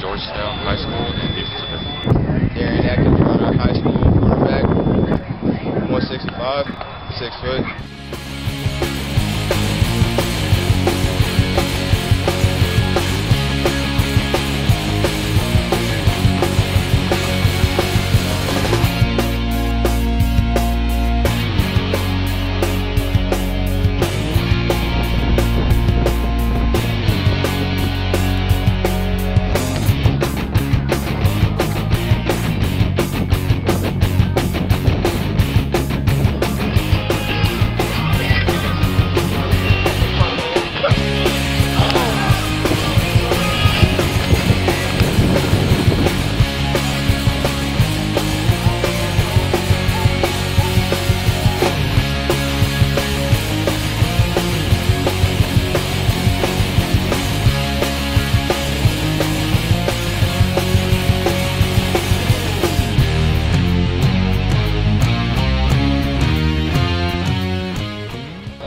high school defensive end. Darian Atkins, Runner, high school cornerback, 165, 6 foot.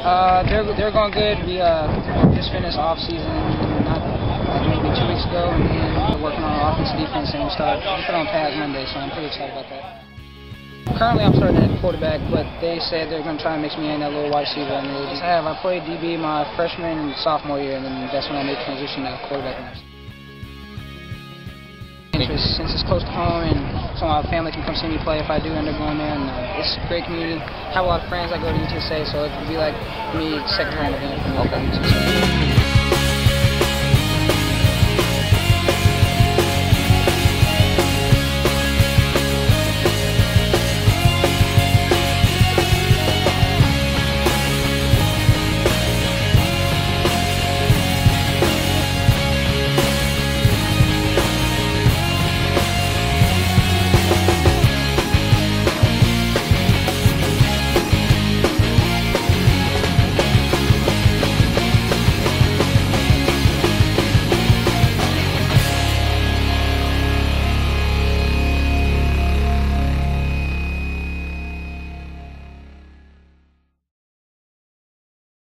Uh, they're they're going good. We uh just finished off season not like maybe two weeks ago, and we're working on our offense defense, and we start we put on pads Monday, so I'm pretty excited about that. Currently, I'm starting at quarterback, but they said they're going to try and mix me in that little wide receiver, just have. I played DB my freshman and sophomore year, and then that's when I made transition to quarterback. Interest since it's close to home, and so my family can come see me play if I do end up going there. And uh, it's a great community. I have a lot of friends that go to UTSA, so it could be like me second hand event for me to go to UTSA.